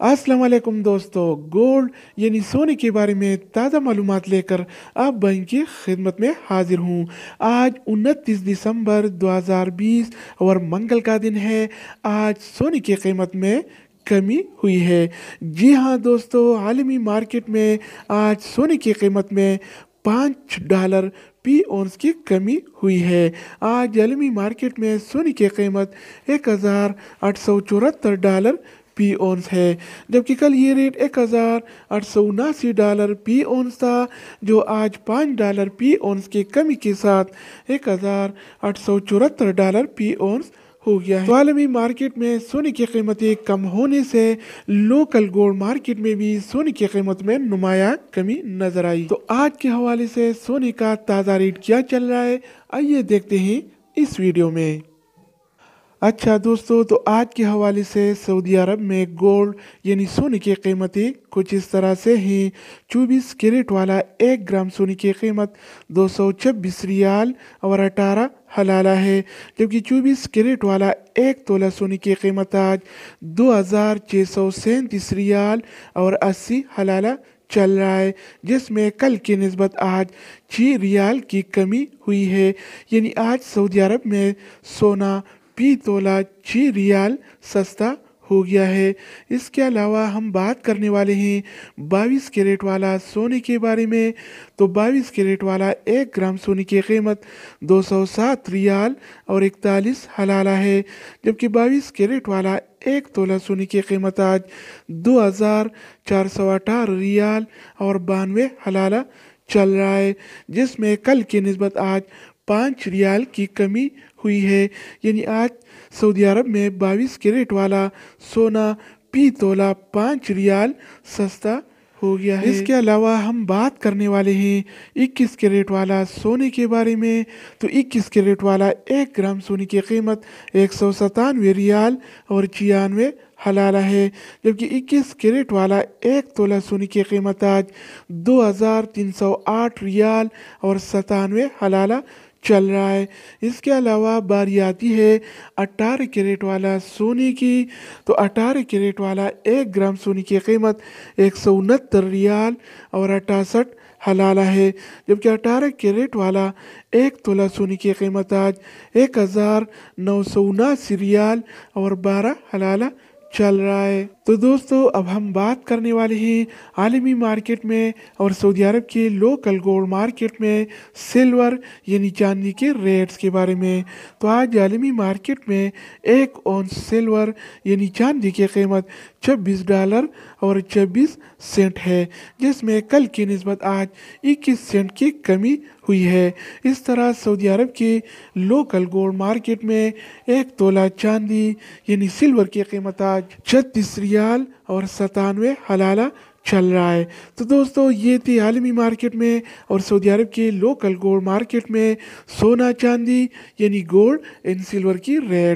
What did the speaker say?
अस्सलाम वालेकुम दोस्तों। गोल्ड, यानी सोने के बारे में ताज़ा मालूम लेकर अब बैंक की खिदमत में हाजिर हूँ। आज उनतीस दिसंबर 2020 और मंगल का दिन है। आज सोने की कीमत में कमी हुई है। जी हाँ दोस्तों, आलमी मार्केट में आज सोने की कीमत में पाँच डॉलर पी ओंस की कमी हुई है। आज आलमी मार्केट में सोने की कीमत एक हज़ार आठ सौ चौहत्तर डॉलर पी ओंस है, जबकि कल ये रेट एक हज़ार आठ सौ उनासी डॉलर पी ओंस था, जो आज पाँच डॉलर पी ओंस की कमी के साथ एक हज़ार आठ सौ चौहत्तर डॉलर पी ओंस हो गया है। आलमी मार्केट में सोने की कीमतें कम होने से लोकल गोल्ड मार्केट में भी सोने की कीमत में नुमाया कमी नज़र आई। तो आज के हवाले से सोने का ताज़ा रेट क्या चल रहा है, आइए देखते हैं इस वीडियो में। अच्छा दोस्तों तो आज के हवाले से सऊदी अरब में गोल्ड यानी सोने की कीमतें कुछ इस तरह से हैं। चौबीस कैरेट वाला एक ग्राम सोने की कीमत दो सौ छब्बीस रियाल और अठारह हलाला है, जबकि चौबीस कैरेट वाला एक तोला सोने की कीमत आज दो हज़ार छः सौ सैंतीस रियाल और अस्सी हलाला चल रहा है, जिसमें कल की नस्बत आज छः रियाल की कमी हुई है। यानी आज सऊदी अरब में सोना पी तोला छी रियाल सस्ता हो गया है। इसके अलावा हम बात करने वाले हैं बाईस कैरेट वाला सोने के बारे में। तो बाईस कैरेट वाला एक ग्राम सोने की कीमत दो सौ सात रियाल और इकतालीस हलाला है। जबकि बाईस कैरेट वाला एक तोला सोने की कीमत आज दो हज़ार चार सौ अठारह रियाल और बानवे हलाला चल रहा है, जिसमें कल की नस्बत आज पाँच रियाल की कमी हुई है। यानी आज सऊदी अरब में बाईस कैरेट वाला सोना पी तोला पाँच रियाल सस्ता हो गया है। इसके अलावा हम बात करने वाले हैं 21 कैरेट वाला सोने के बारे में। तो 21 कैरेट वाला एक ग्राम सोने की कीमत एक सौ सतानवे रियाल और छियानवे हलाला है। जबकि 21 कैरेट वाला एक तोला सोने की कीमत आज दो हज़ार तीन सौ आठ रियाल और सतानवे हलाला चल रहा है। इसके अलावा बारी आती है अट्ठारह कैरेट वाला सोने की। तो अट्ठारह कैरेट वाला एक ग्राम सोने की कीमत एक सौ उनहत्तर रियाल और अठासठ हलाला है। जबकि अठारह कैरेट वाला एक तोला सोने की कीमत आज एक हज़ार नौ सौ उनासी रियाल और बारह हलाला चल रहा है। तो दोस्तों, अब हम बात करने वाले हैं आलमी मार्केट में और सऊदी अरब के लोकल गोल्ड मार्केट में सिल्वर, यानी चांदी के रेट्स के बारे में। तो आज आलमी मार्केट में एक औंस सिल्वर, यानी चांदी की कीमत 26 डॉलर और 26 सेंट है, जिसमें कल की नस्बत आज 21 सेंट की कमी हुई है। इस तरह सऊदी अरब के लोकल गोल्ड मार्केट में एक तोला चांदी, यानी सिल्वर की कीमत आज छत्तीस रियाल और सतानवे हलाला चल रहा है। तो दोस्तों, ये थी आलमी मार्केट में और सऊदी अरब के लोकल गोल्ड मार्केट में सोना चांदी, यानी गोल्ड एंड सिल्वर की रेट